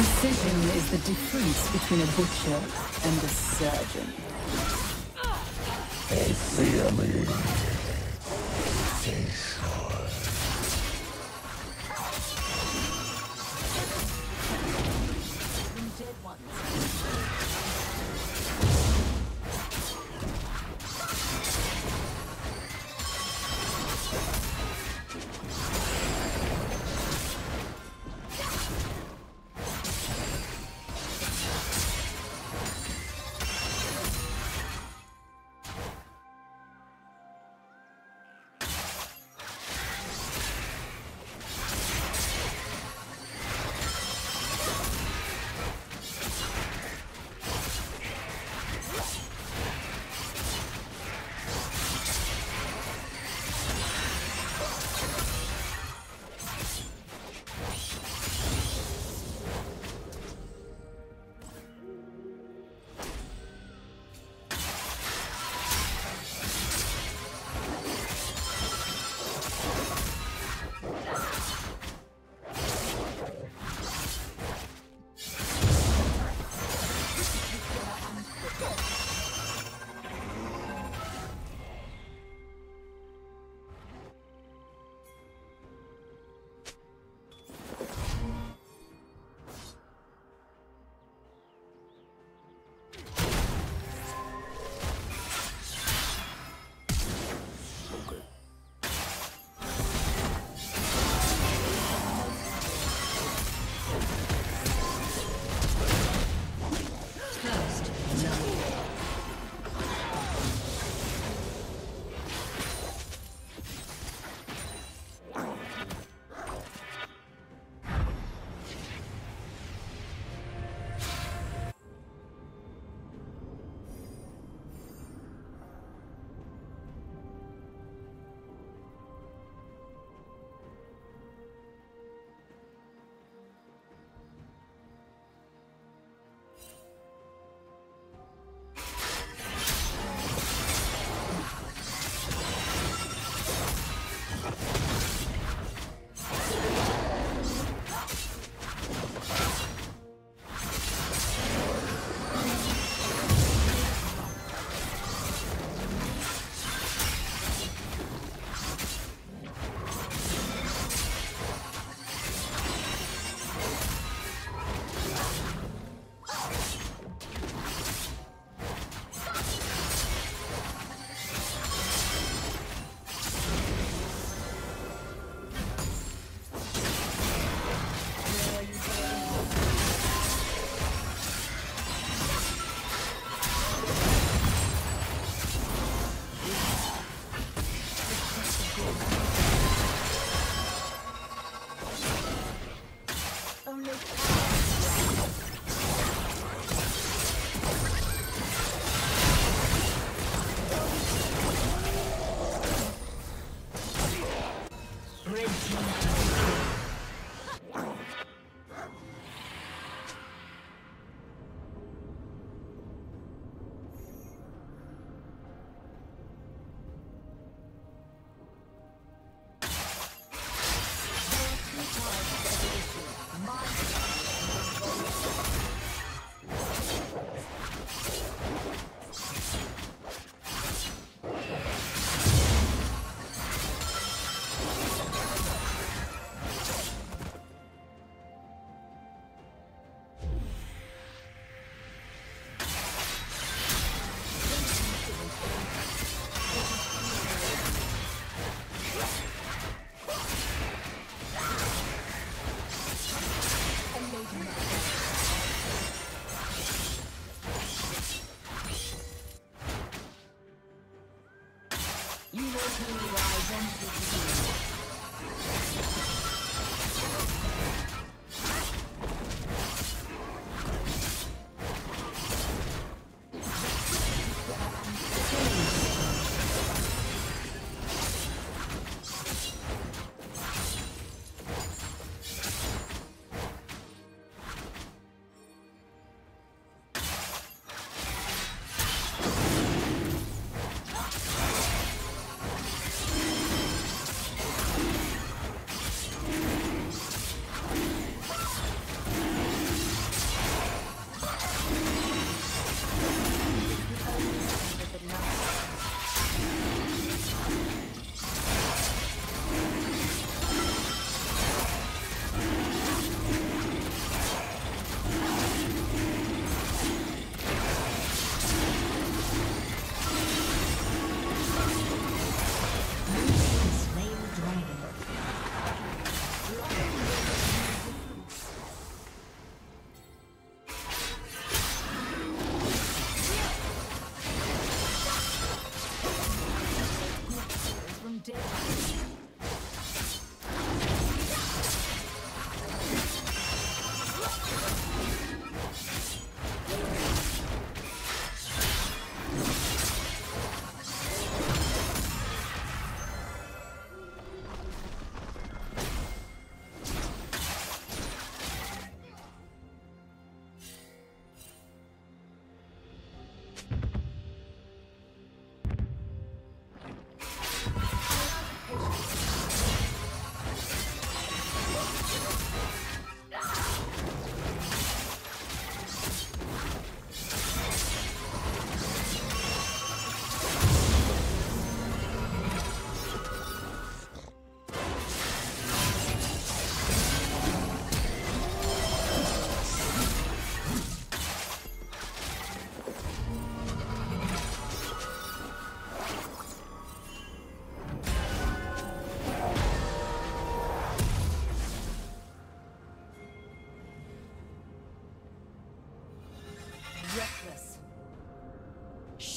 Precision is the difference between a butcher and a surgeon. Examine. Facial. dead ones.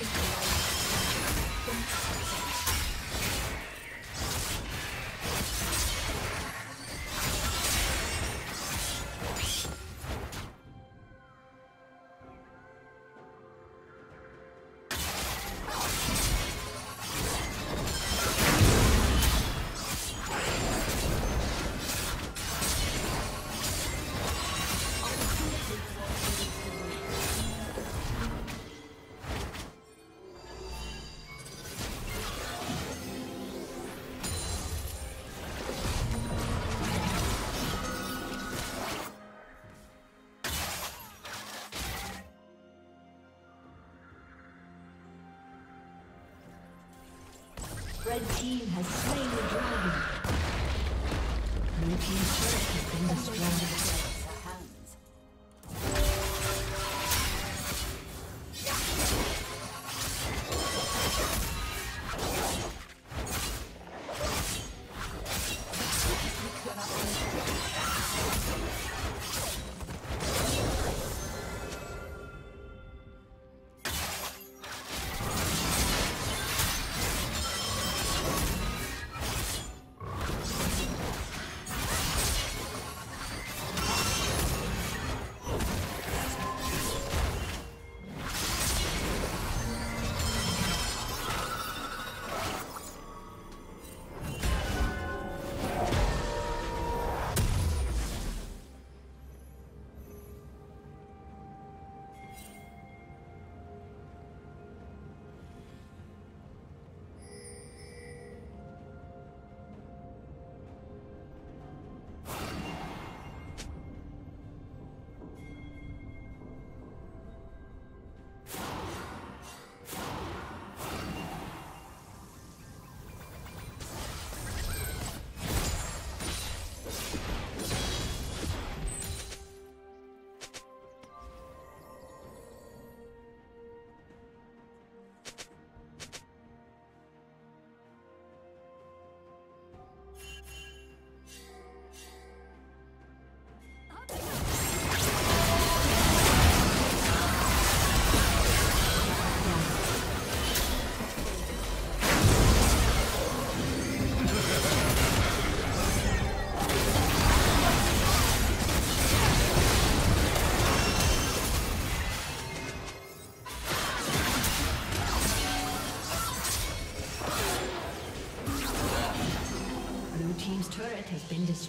Red team has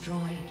destroyed.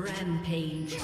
Rampage.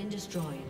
Been destroyed.